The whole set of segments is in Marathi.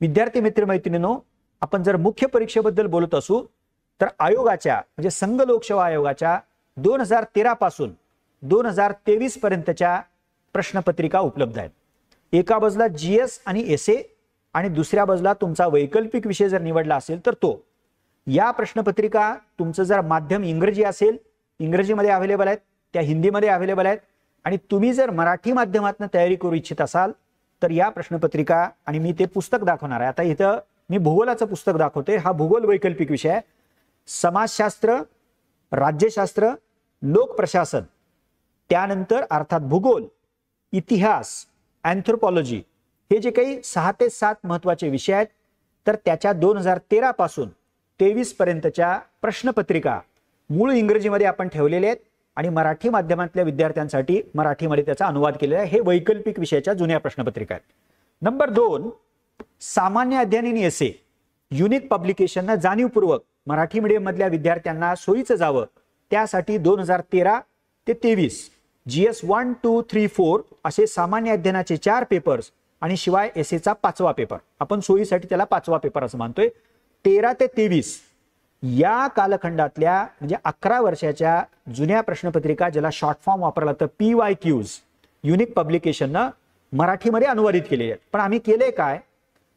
विद्यार्थी मित्रमैत्रिणींनो आपण जर मुख्य परीक्षेबद्दल बोलत असू तर आयोगाच्या म्हणजे संघ लोकसेवा आयोगाच्या दोन हजार तेरा पासून दोन हजार तेवीस पर्यंतच्या प्रश्नपत्रिका उपलब्ध आहेत. एका बाजूला जी एस आणि एस ए आणि दुसऱ्या बाजूला तुमचा वैकल्पिक विषय जर निवडला असेल तर तो. या प्रश्नपत्रिका तुमचं जर माध्यम इंग्रजी असेल इंग्रजीमध्ये अवेलेबल आहेत त्या हिंदीमध्ये अवेलेबल आहेत आणि तुम्ही जर मराठी माध्यमातून तयारी करू इच्छित असाल तर या प्रश्नपत्रिका आणि मी ते पुस्तक दाखवणार आहे. आता इथं मी भूगोलाचं पुस्तक दाखवते हा भूगोल वैकल्पिक विषय आहे. समाजशास्त्र राज्यशास्त्र लोकप्रशासन त्यानंतर अर्थात भूगोल इतिहास अँथ्रोपॉलॉजी हे जे काही सहा ते सात महत्त्वाचे विषय आहेत तर त्याच्या दोन हजार तेरा पासून तेवीस पर्यंतच्या प्रश्नपत्रिका मूळ इंग्रजीमध्ये आपण ठेवलेले आहेत. आणि मराठी माध्यमातल्या विद्यार्थ्यांसाठी मराठीमध्ये त्याचा अनुवाद केलेला आहे. हे वैकल्पिक विषयाच्या जुन्या प्रश्नपत्रिका आहेत. नंबर दोन सामान्य अध्ययन इन एसे युनिक पब्लिकेशननं जाणीवपूर्वक मराठी मीडियममधल्या विद्यार्थ्यांना सोयीचं जावं. त्यासाठी दोन हजार तेरा ते तेवीस G S one two three four असे सामान्य अध्ययनाचे चार पेपर्स आणि शिवाय एस एचा पाचवा पेपर आपण सोयीसाठी त्याला पाचवा पेपर असं मानतोय. तेरा ते तेवीस या कालखंडातल्या म्हणजे अकरा वर्षाच्या जुन्या प्रश्नपत्रिका ज्याला शॉर्ट फॉर्म वापरला तर पी वाय क्यूज युनिक पब्लिकेशननं मराठीमध्ये अनुवादित केलेले आहेत. पण आम्ही केले काय?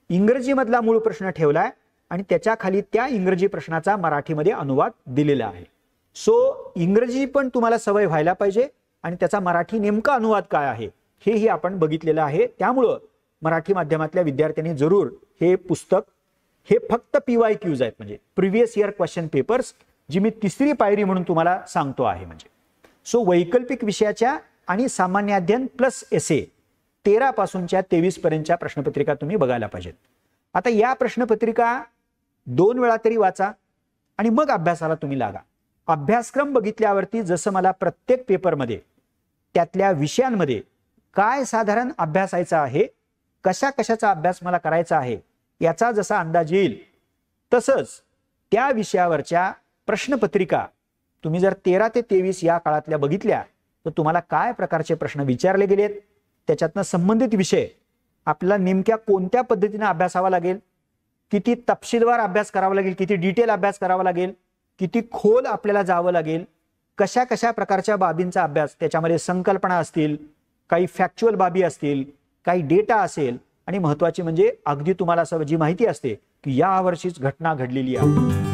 इंग्रजीमधला मूळ प्रश्न ठेवलाय आणि त्याच्याखाली त्या इंग्रजी प्रश्नाचा मराठीमध्ये अनुवाद दिलेला आहे. सो इंग्रजी पण तुम्हाला सवय व्हायला पाहिजे आणि त्याचा मराठी नेमका अनुवाद काय आहे हेही आपण बघितलेलं आहे. त्यामुळं मराठी माध्यमातल्या विद्यार्थ्यांनी जरूर हे पुस्तक हे फक्त पी वाय क्यूज आहेत. म्हणजे प्रिव्हियस इयर क्वेश्चन पेपर्स जी मी तिसरी पायरी म्हणून तुम्हाला सांगतो आहे म्हणजे. सो वैकल्पिक विषयाच्या आणि सामान्य अध्ययन प्लस एस ए तेरा पासूनच्या तेवीस पर्यंतच्या प्रश्नपत्रिका तुम्ही बघायला पाहिजेत. आता या प्रश्नपत्रिका दोन वेळा तरी वाचा आणि मग अभ्यासाला तुम्ही लागा. अभ्यासक्रम बघितल्यावरती जसं मला प्रत्येक पेपरमध्ये त्यातल्या विषयांमध्ये काय साधारण अभ्यासायचा आहे कशा कशाचा अभ्यास मला करायचा आहे याचा जसा अंदाज येईल तसंच त्या विषयावरच्या प्रश्नपत्रिका तुम्ही जर तेरा ते तेवीस या काळातल्या बघितल्या तर तुम्हाला काय प्रकारचे प्रश्न विचारले गेलेत? त्याच्यातनं संबंधित विषय आपल्याला नेमक्या कोणत्या पद्धतीने अभ्यासावा लागेल? किती तपशीलवार अभ्यास करावा लागेल? किती डिटेल अभ्यास करावा लागेल? किती खोल आपल्याला जावं लागेल? कशा कशा प्रकारच्या बाबींचा अभ्यास? त्याच्यामध्ये संकल्पना असतील काही फॅक्च्युअल बाबी असतील काही डेटा असेल आणि महत्वाची म्हणजे अगदी तुम्हाला असं जी माहिती असते की या वर्षीच घटना घडलेली आहे.